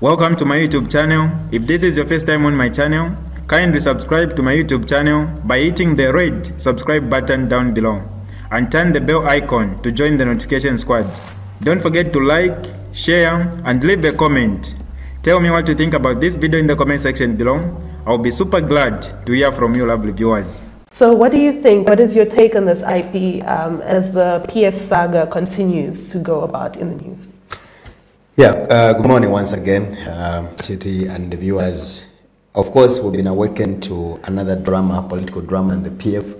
Welcome to my YouTube channel. If this is your first time on my channel, kindly subscribe to my YouTube channel by hitting the red subscribe button down below and turn the bell icon to join the notification squad. Don't forget to like, share and leave a comment. Tell me what you think about this video in the comment section below. I'll be super glad to hear from you lovely viewers. So, what do you think? What is your take on this IP um, as the PF saga continues to go about in the news? Yeah, uh, good morning once again, uh, and the viewers. Of course, we've been awakened to another drama, political drama in the PF.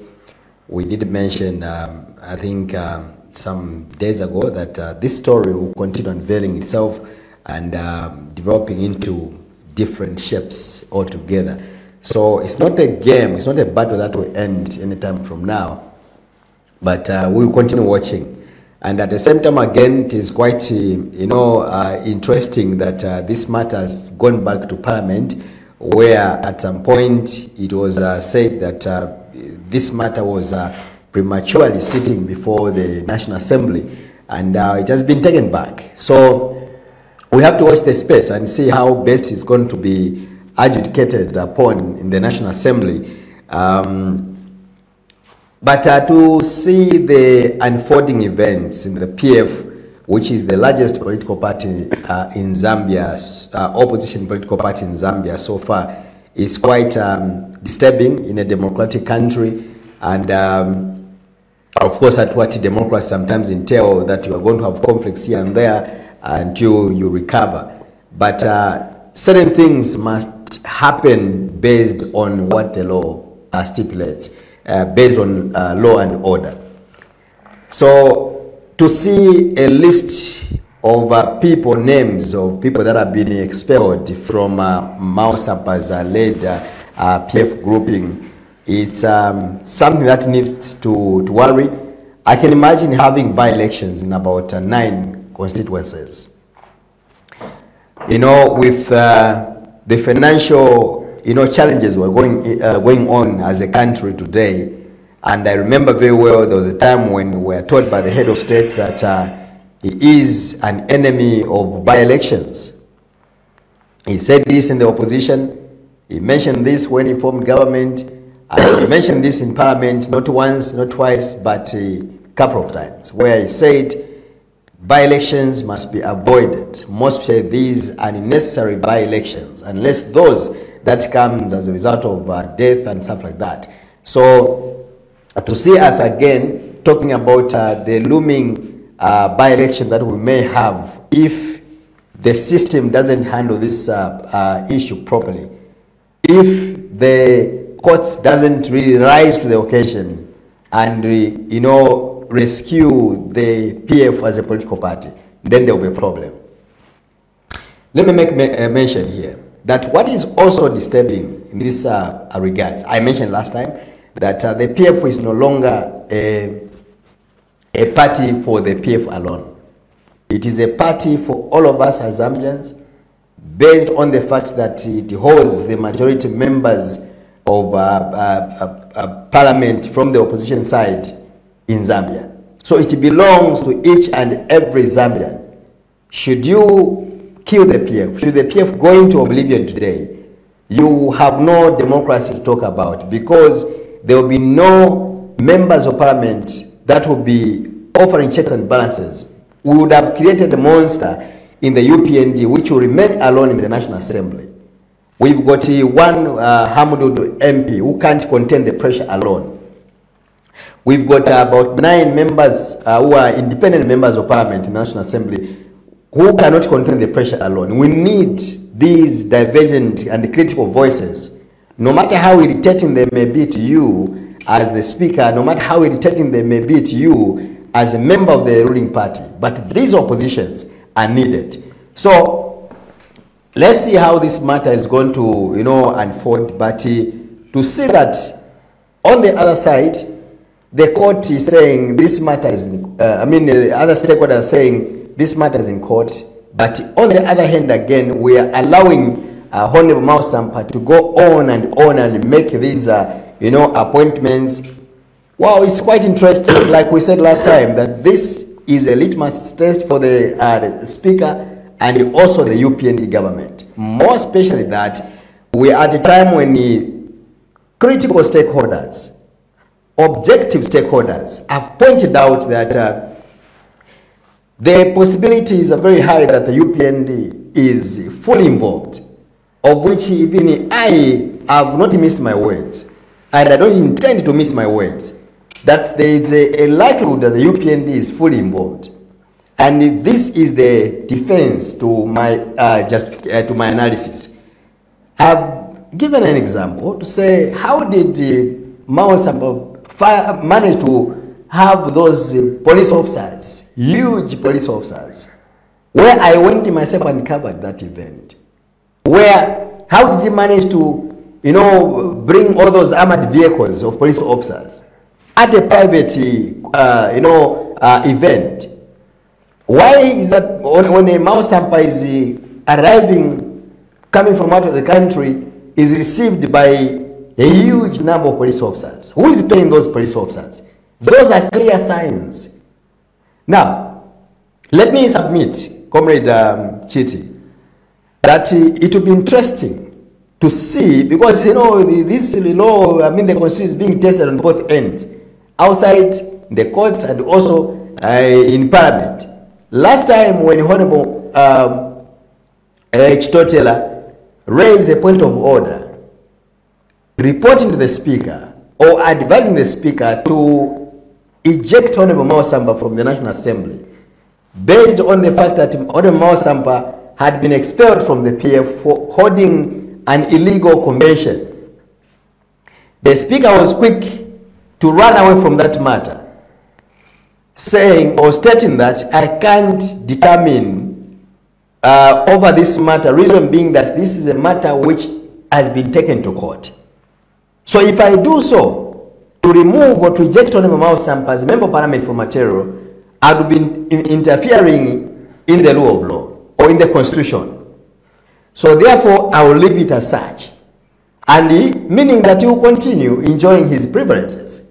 We did mention, um, I think, um, some days ago that uh, this story will continue unveiling itself and um, developing into different shapes altogether. So it's not a game, it's not a battle that will end anytime from now, but uh, we will continue watching. And at the same time, again, it is quite, uh, you know, uh, interesting that uh, this matter has gone back to Parliament, where at some point it was uh, said that uh, this matter was uh, prematurely sitting before the National Assembly, and it has been taken back. So we have to watch the space and see how best it's going to be adjudicated upon in the National Assembly. Um, but uh, to see the unfolding events in the PF, which is the largest political party uh, in Zambia, uh, opposition political party in Zambia so far, is quite um, disturbing in a democratic country. And um, of course, at what democracy sometimes entail that you are going to have conflicts here and there until you recover. But uh, certain things must happen based on what the law stipulates based on uh, law and order. So to see a list of uh, people, names of people that have been expelled from uh, uh, led uh, uh, PF grouping, it's um, something that needs to, to worry. I can imagine having by-elections in about uh, nine constituencies. You know, with uh, the financial you know, challenges were going, uh, going on as a country today. And I remember very well there was a time when we were told by the head of state that uh, he is an enemy of by-elections. He said this in the opposition. He mentioned this when he formed government. And he mentioned this in parliament not once, not twice, but a couple of times, where he said by-elections must be avoided, most say these are unnecessary by-elections, unless those that comes as a result of uh, death and stuff like that. So uh, to see us again talking about uh, the looming uh, by-election that we may have if the system doesn't handle this uh, uh, issue properly, if the courts doesn't really rise to the occasion and you know rescue the PF as a political party, then there will be a problem. Let me make a mention here that what is also disturbing in this uh, regards, I mentioned last time that uh, the PF is no longer a, a party for the PF alone. It is a party for all of us as Zambians, based on the fact that it holds the majority members of uh, uh, uh parliament from the opposition side in Zambia. So it belongs to each and every Zambian. Should you kill the PF, should the PF go into oblivion today, you have no democracy to talk about because there will be no members of parliament that will be offering checks and balances. We would have created a monster in the UPND which will remain alone in the National Assembly. We've got one uh, Hamudu MP who can't contain the pressure alone. We've got uh, about nine members uh, who are independent members of parliament in the National Assembly who cannot contain the pressure alone. We need these divergent and critical voices. No matter how irritating they may be to you as the speaker, no matter how irritating they may be to you as a member of the ruling party, but these oppositions are needed. So let's see how this matter is going to, you know, unfold. But uh, to see that on the other side, the court is saying this matter is, uh, I mean, the other stakeholders are saying this matters in court. But on the other hand, again, we are allowing uh, Honorable Miles Sampa to go on and on and make these, uh, you know, appointments. Wow, it's quite interesting, like we said last time, that this is a litmus test for the, uh, the speaker and also the UPND government. More especially that we are at a time when the critical stakeholders, objective stakeholders, have pointed out that uh, the possibilities are very high that the UPND is fully involved, of which even I have not missed my words, and I don't intend to miss my words, that there is a, a likelihood that the UPND is fully involved. And this is the defense to my, uh, just, uh, to my analysis. I've given an example to say how did uh, Miles manage to have those police officers, huge police officers, where I went myself and covered that event. Where, how did he manage to, you know, bring all those armored vehicles of police officers at a private, uh, you know, uh, event? Why is that when, when a Miles Sampa is arriving, coming from out of the country, is received by a huge number of police officers? Who is paying those police officers? Those are clear signs. Now, let me submit, Comrade um, Chiti, that it would be interesting to see, because you know, this law, I mean, the constitution is being tested on both ends, outside the courts and also uh, in parliament. Last time when Honorable um, Chitotela raised a point of order, reporting to the Speaker or advising the Speaker to eject Honorable Miles Sampa from the National Assembly, based on the fact that Honorable Miles Sampa had been expelled from the PF for holding an illegal convention. The Speaker was quick to run away from that matter saying or stating that I can't determine uh, over this matter, reason being that this is a matter which has been taken to court. So if I do so, to remove or to eject Miles Sampa as Member Parliament for Matero, I would be interfering in the rule of law or in the constitution. So therefore, I will leave it as such. And he, meaning that he will continue enjoying his privileges.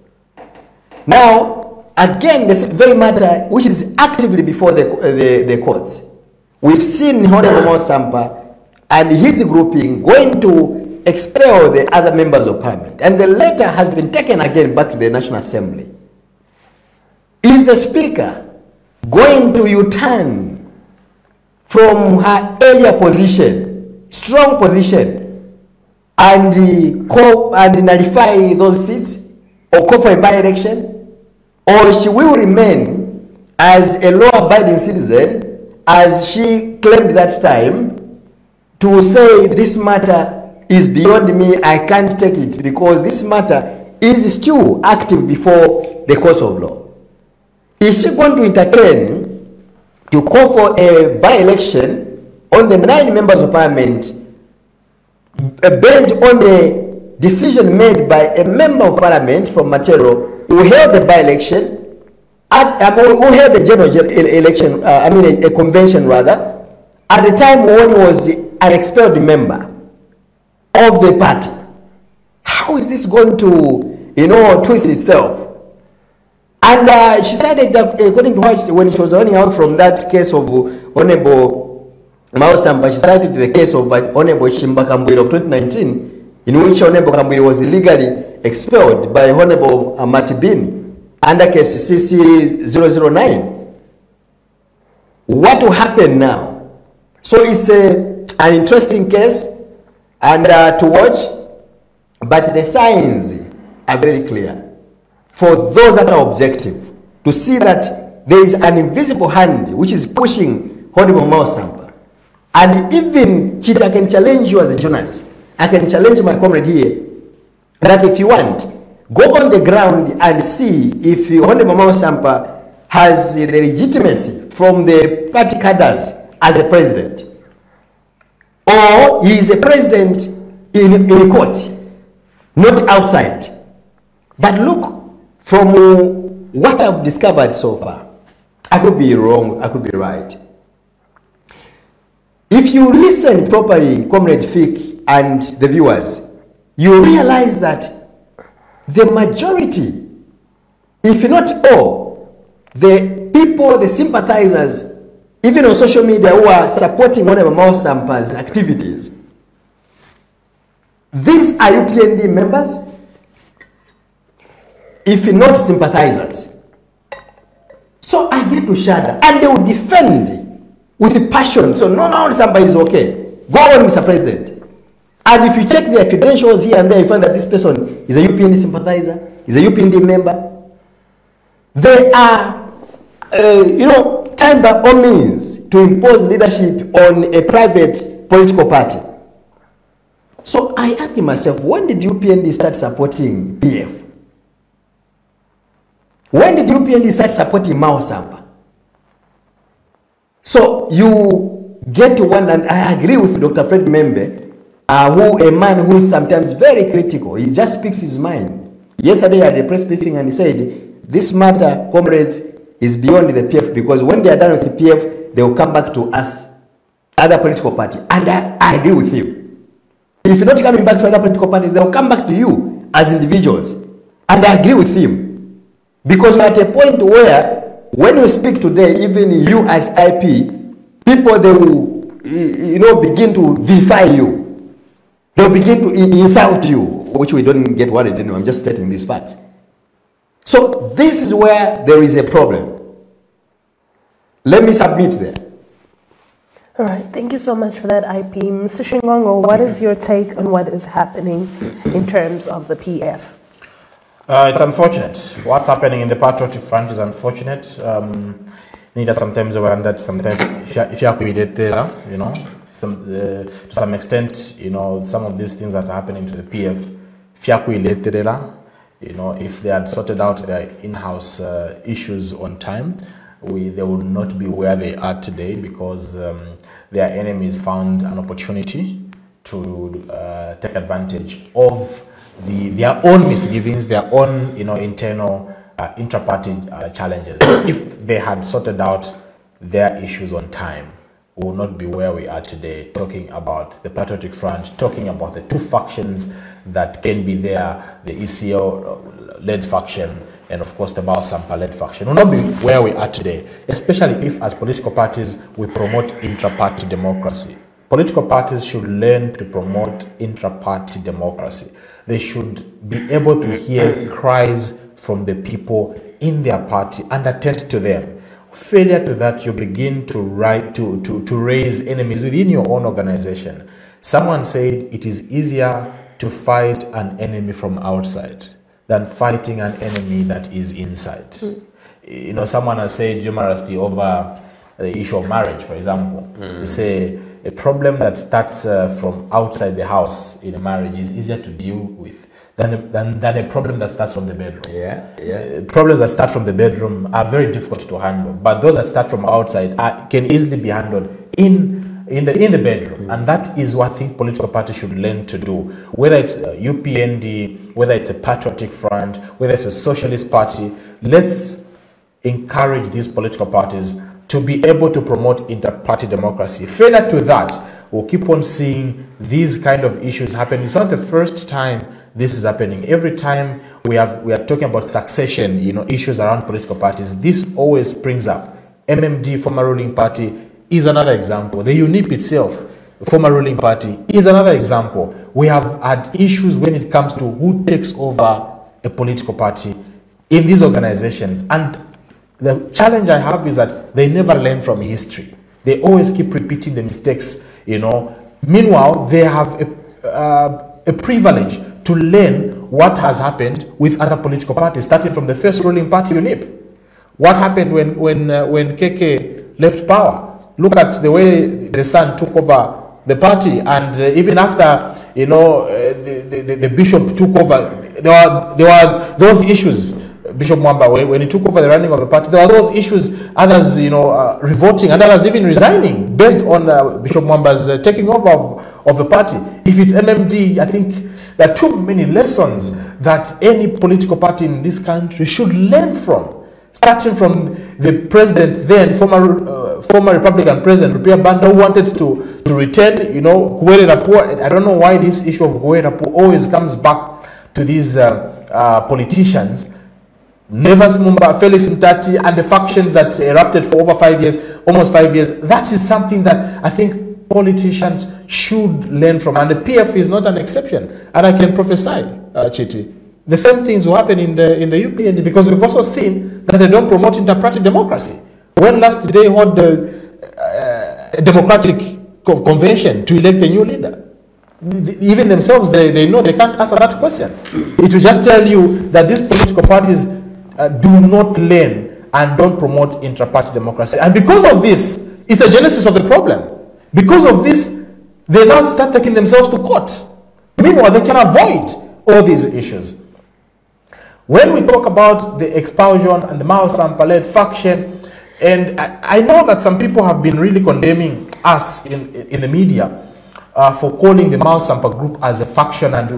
Now, again, this very matter which is actively before the, the, the courts. We've seen Honorable Sampa and his grouping going to expel the other members of parliament. And the letter has been taken again back to the National Assembly. Is the speaker going to U-turn from her earlier position, strong position, and, call, and nullify those seats or call for a by-election? or she will remain as a law-abiding citizen as she claimed that time to say this matter is beyond me, I can't take it because this matter is still active before the course of law. Is she going to entertain to call for a by-election on the nine members of parliament uh, based on the decision made by a member of parliament from Matero who held the by-election, at, um, who held the general election, uh, I mean a, a, convention rather, at the time when he was an expelled member of the party. How is this going to, you know, twist itself? And uh, she said that uh, according to her, when she was running out from that case of Honorable Miles Sampa, she cited the case of uh, Honorable Shimba Kambwili of 2019, in which Honorable Kambwili was illegally expelled by Honorable Matibini under case CC 009. What will happen now? So it's a, an interesting case and uh, to watch, but the signs are very clear. For those that are objective, to see that there is an invisible hand which is pushing horrible mouse sample. And even Chita, I can challenge you as a journalist. I can challenge my comrade here that if you want, go on the ground and see if Honorable Mama Sampa has the legitimacy from the party cadres as a president. Or he is a president in, in court, not outside. But look, from what I've discovered so far, I could be wrong, I could be right. If you listen properly, Comrade Fick and the viewers, you realize that the majority, if not all, the people, the sympathizers, even on social media who are supporting one of Miles Sampa's activities, these are UPND members, if not sympathizers. So I get to shudder, and they will defend with passion. So no, no, Sampa is okay. Go on, Mr. President. And if you check their credentials here and there, you find that this person is a UPND sympathizer, is a UPND member. They are, uh, you know, trying by all means to impose leadership on a private political party. So I ask myself, when did UPND start supporting PF? When did UPND start supporting Mao Samba? So you get to one, and I agree with Dr. Fred Membe, uh, who a man who is sometimes very critical. He just speaks his mind. Yesterday I had a press briefing and he said, this matter, comrades, is beyond the PF because when they are done with the PF, they will come back to us, other political party. And I, I agree with you. If you're not coming back to other political parties, they will come back to you as individuals. And I agree with him. Because we're at a point where when you speak today, even you as IP, people they will you know begin to vilify you. They'll begin to insult you, which we don't get worried anyway. I'm just stating these facts. So this is where there is a problem. Let me submit there. All right, thank you so much for that, IP. Mr. Shingongo, what is your take on what is happening in terms of the PF? Uh, it's unfortunate. What's happening in the Patriotic Front is unfortunate. Um, Nita sometimes that sometimes if you are there, you know, some, uh, to some extent, you know, some of these things that are happening to the PF, you know, if they had sorted out their in-house uh, issues on time, we, they would not be where they are today because um, their enemies found an opportunity to uh, take advantage of the, their own misgivings, their own you know, internal uh, intra-party uh, challenges. if they had sorted out their issues on time, we will not be where we are today, talking about the Patriotic Front, talking about the two factions that can be there, the ECL-led faction and of course the Miles Sampa-led faction. will not be where we are today, especially if as political parties we promote intra-party democracy. Political parties should learn to promote intra-party democracy. They should be able to hear cries from the people in their party and attend to them. Failure to that, you begin to, write, to, to, to raise enemies within your own organization. Someone said it is easier to fight an enemy from outside than fighting an enemy that is inside. Mm. You know, someone has said humorously over the issue of marriage, for example, mm. to say a problem that starts uh, from outside the house in a marriage is easier to deal with than a, than, than a problem that starts from the bedroom. Yeah, yeah. Uh, problems that start from the bedroom are very difficult to handle, but those that start from outside are, can easily be handled in in the in the bedroom, mm. and that is what I think political parties should learn to do. Whether it's UPND, whether it's a patriotic front, whether it's a socialist party, let's encourage these political parties to be able to promote inter-party democracy. Failure to that, we'll keep on seeing these kind of issues happen. It's not the first time this is happening. Every time we have we are talking about succession, you know, issues around political parties, this always springs up. MMD, former ruling party, is another example. The UNIP itself, former ruling party, is another example. We have had issues when it comes to who takes over a political party in these organizations. And the challenge I have is that they never learn from history. They always keep repeating the mistakes, you know. Meanwhile, they have a, uh, a privilege to learn what has happened with other political parties, starting from the first ruling party, UNIP. What happened when, when, uh, when KK left power? Look at the way the son took over the party, and uh, even after, you know, uh, the, the, the, bishop took over, there were, there were those issues Bishop Mwamba, when, he took over the running of the party, there were those issues, others, you know, uh, revolting, and others even resigning based on uh, Bishop Mwamba's uh, taking over of, of the party. If it's MMD, I think there are too many lessons that any political party in this country should learn from. Starting from the president then, former uh, former Republican President Rupia Banda, who wanted to, to return, you know, Kuwere Rapu. I don't know why this issue of Kuwere Rapu always comes back to these uh, uh, politicians. Nevers Mumba, Felix Mutati, and the factions that erupted for over five years, almost five years. That is something that I think politicians should learn from. And the PF is not an exception. And I can prophesy, uh, Chiti, the same things will happen in the, in the UPND because we've also seen that they don't promote interparty democracy. When last they hold the uh, democratic co- convention to elect a new leader? Even themselves, they, they know they can't answer that question. It will just tell you that these political parties uh, do not learn and don't promote intra-party democracy. And because of this, it's the genesis of the problem. Because of this, they now start taking themselves to court. Meanwhile, they can avoid all these issues. When we talk about the expulsion and the Miles Sampa-led faction, and I, I know that some people have been really condemning us in, in the media uh, for calling the Miles Sampa group as a faction, and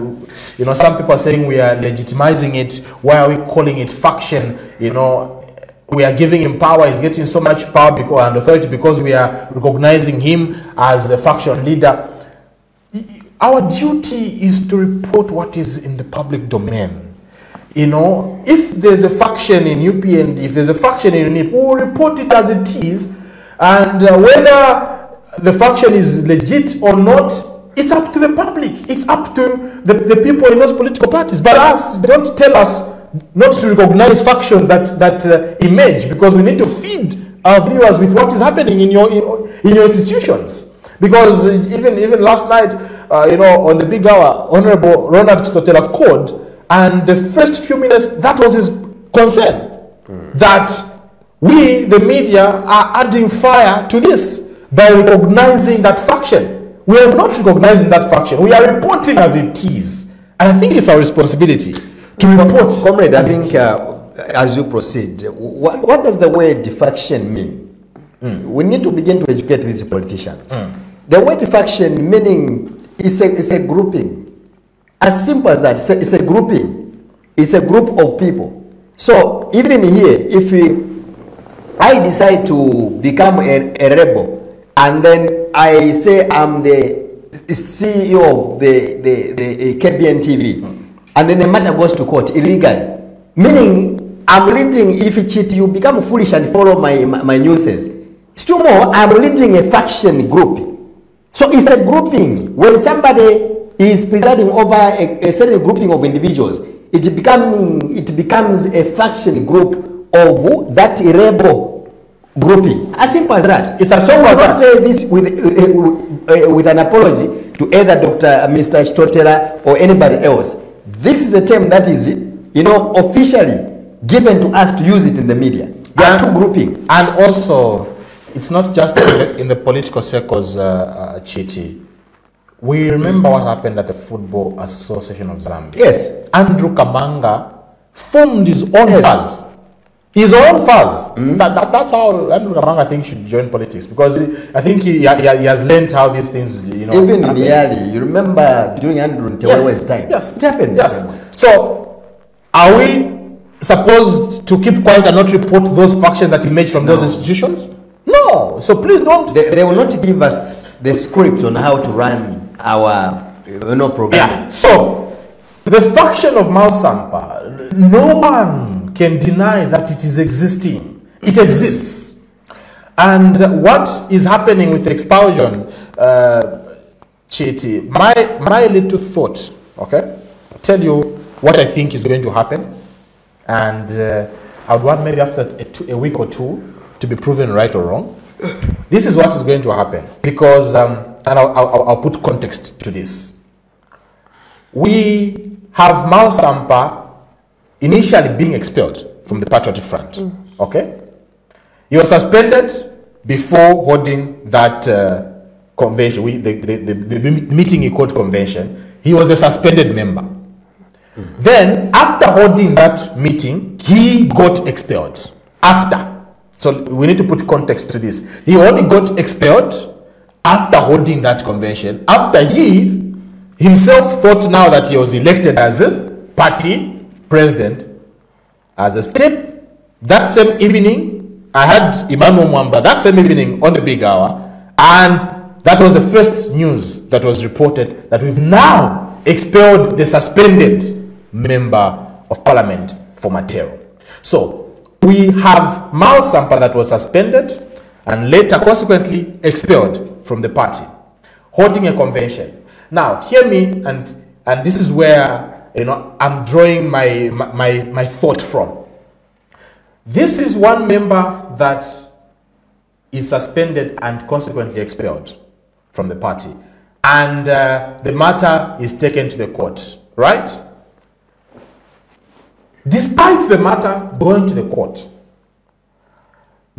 you know some people are saying we are legitimizing it. Why are we calling it faction? You know, we are giving him power. He's getting so much power because, and authority because we are recognizing him as a faction leader. Our duty is to report what is in the public domain. You know, if there's a faction in UPND, if there's a faction in UNIP, we'll report it as it is. And uh, whether the faction is legit or not, it's up to the public. It's up to the, the people in those political parties. But us, don't tell us not to recognize factions that, that uh, emerge because we need to feed our viewers with what is happening in your, in, in your institutions. Because even, even last night, uh, you know, on the big hour, Honorable Ronald Chitotela called, and the first few minutes, that was his concern. That we, the media, are adding fire to this by recognizing that faction. We are not recognizing that faction. We are reporting as it is. And I think it's our responsibility to report. Comrade, I think uh, as you proceed, what, what does the word faction mean? We need to begin to educate these politicians. The word faction meaning is a, is a grouping. As simple as that, it's a, it's a grouping. It's a group of people. So even here, if we, I decide to become a, a rebel, and then I say I'm the CEO of the, the, the uh, KBN TV, and then the matter goes to court illegally, meaning I'm leading, if you cheat, you become foolish and follow my, my, my nuisance. Still more, I'm leading a faction group. So it's a grouping. When somebody is presiding over a, a certain grouping of individuals, it becoming it becomes a faction group of that rebel grouping. As simple as that. It's as so simple we as not that. say this with uh, uh, with an apology to either Dr. Mr. Chitotela or anybody else. This is the term that is, you know, officially given to us to use it in the media. There are two grouping. And also, it's not just in the, in the political circles, uh, uh, Chiti. We remember what happened at the Football Association of Zambia. Yes. Andrew Kamanga formed his own Yes. FAZ. His own mm. FAZ. Mm. That, that, that's how Andrew Kamanga, I think, should join politics because I think he, he, he has learned how these things, you know. Even in happen. Yali, you remember during Andrew Ntewewe's time. Yes. It happened. the Yes. So, are we supposed to keep quiet and not report those factions that emerge from those institutions? No. So please don't. They, they will not give us the script on how to run our you know, program. Yeah. So, the faction of Miles Sampa, no one can deny that it is existing. It exists. And what is happening with expulsion, uh, Chiti, my, my little thought, okay, tell you what I think is going to happen. And uh, I would want maybe after a, two, a week or two to be proven right or wrong. This is what is going to happen. Because, um, and I'll, I'll, I'll put context to this we have Miles Sampa initially being expelled from the Patriotic Front. Okay? He was suspended before holding that uh, convention, we, the, the, the, the meeting he called convention. He was a suspended member. Then, after holding that meeting, he got expelled. After. So, we need to put context to this. He only got expelled after holding that convention, after he himself thought now that he was elected as a party president. As a step, that same evening, I had Emmanuel Mwamba that same evening on the big hour, and that was the first news that was reported that we've now expelled the suspended member of parliament for Matero. So we have Miles Sampa that was suspended and later consequently expelled from the party, holding a convention. Now, hear me, and, and this is where you know, I'm drawing my, my, my thought from. This is one member that is suspended and consequently expelled from the party. And uh, the matter is taken to the court, right? Despite the matter going to the court,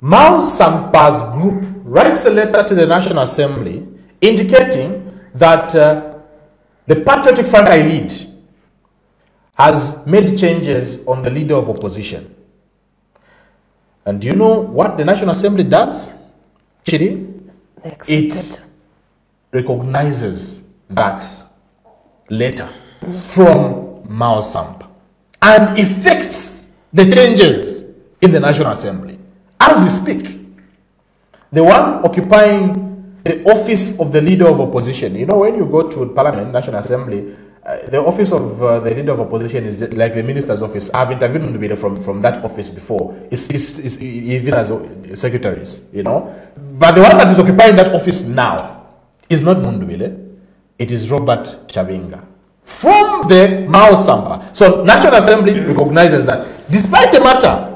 Miles Sampa's group writes a letter to the National Assembly indicating that uh, the Patriotic Front I lead has made changes on the leader of opposition. And do you know what the National Assembly does? Chiti? It recognizes that letter from Miles Sampa and effects the changes in the National Assembly as we speak. The one occupying the office of the leader of opposition. You know, when you go to Parliament, National Assembly, uh, the office of uh, the leader of opposition is like the minister's office. I've interviewed Mundubile from, from that office before. It's, it's, it's even as secretaries, you know. But the one that is occupying that office now is not Mundubile. It is Robert Chabinga from the Miles Sampa. So National Assembly recognizes that despite the matter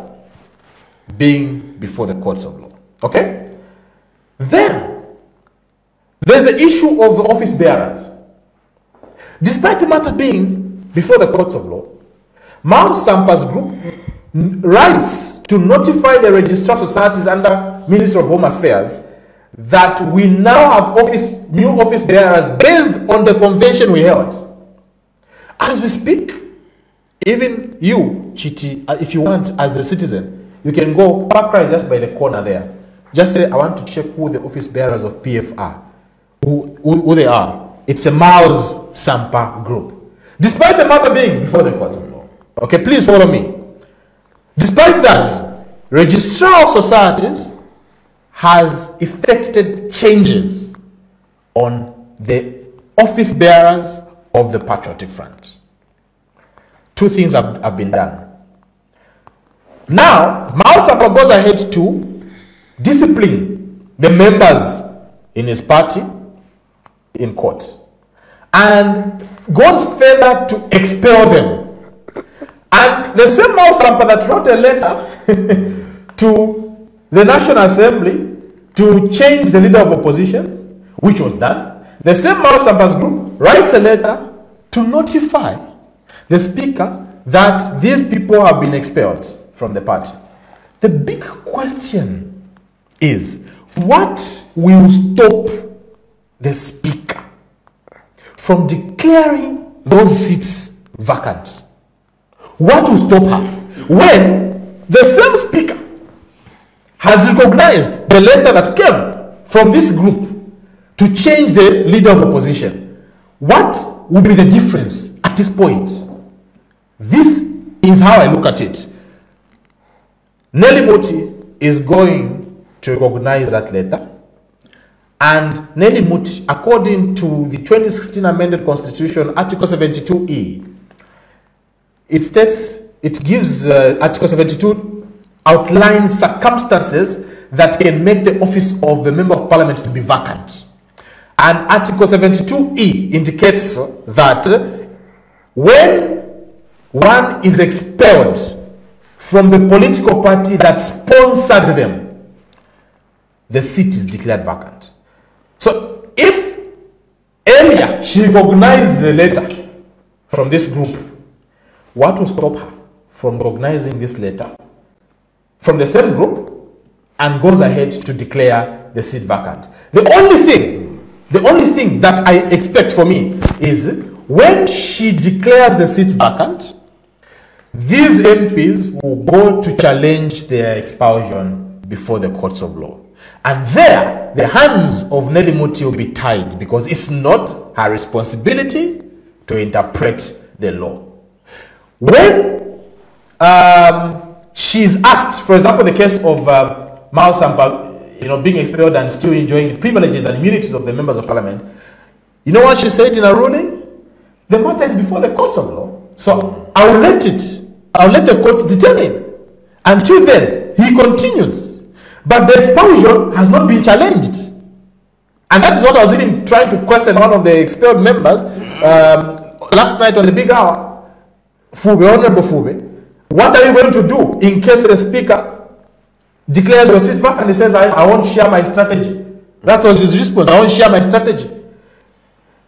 being before the courts of law. Okay? Then there's the issue of the office bearers. Despite the matter being before the courts of law, Miles Sampa's group writes to notify the registrar societies under Ministry of Home Affairs that we now have office, new office bearers based on the convention we held. As we speak, even you, Chiti, uh, if you want, as a citizen, you can go, Park right just by the corner there. Just say, I want to check who the office bearers of PF are who, who, who they are. It's a Miles Sampa group. Despite the matter being before the court of law. Okay, please follow me. Despite that, Registrar of Societies has effected changes on the office bearers of the Patriotic Front. Two things have, have been done. Now, Miles Sampa goes ahead to discipline the members in his party in court and goes further to expel them. And the same Miles Sampa that wrote a letter to the National Assembly to change the leader of opposition, which was done, the same Miles Sampa's group writes a letter to notify the speaker that these people have been expelled from the party. The big question is what will stop the speaker from declaring those seats vacant. What will stop her? When the same speaker has recognized the letter that came from this group to change the leader of opposition, what would be the difference at this point? This is how I look at it. Nelly Mutti is going to recognize that letter and Nelly Mutti, according to the 2016 amended constitution, Article 72E, it states, it gives uh, Article 72 outlines circumstances that can make the office of the member of parliament to be vacant. And Article 72E indicates that when one is expelled from the political party that sponsored them, the seat is declared vacant. Earlier she recognized the letter from this group, what will stop her from recognizing this letter from the same group and goes ahead to declare the seat vacant? The only thing, the only thing that I expect for me is when she declares the seat vacant, these MPs will go to challenge their expulsion before the courts of law. And there, the hands of Nelly Mutti will be tied because it's not her responsibility to interpret the law. When um, she's asked, for example, the case of uh, Miles Sampa, you know, being expelled and still enjoying the privileges and immunities of the members of parliament, you know what she said in her ruling? The matter is before the courts of law. So I will let it, I'll let the courts determine. Until then, he continues. But the expulsion has not been challenged. And that is what I was even trying to question one of the expelled members um, last night on the big hour. Fube, Honorable Fube, what are you going to do in case the speaker declares your seat vacant and says, I, I won't share my strategy? That was his response. I won't share my strategy.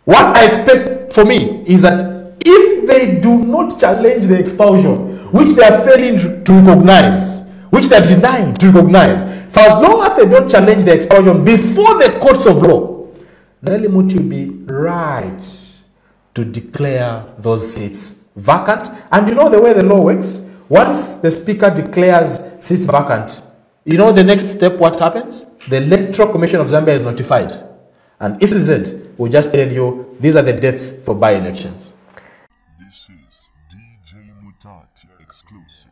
What I expect for me is that if they do not challenge the expulsion, which they are failing to recognize, which they are denying to recognize, for as long as they don't challenge the expulsion before the courts of law, Nelly Mutti will be right to declare those seats vacant. And you know the way the law works? Once the speaker declares seats vacant, you know the next step what happens? The Electoral Commission of Zambia is notified. And ECZ will just tell you these are the dates for by-elections. This is DJ Mutati exclusive.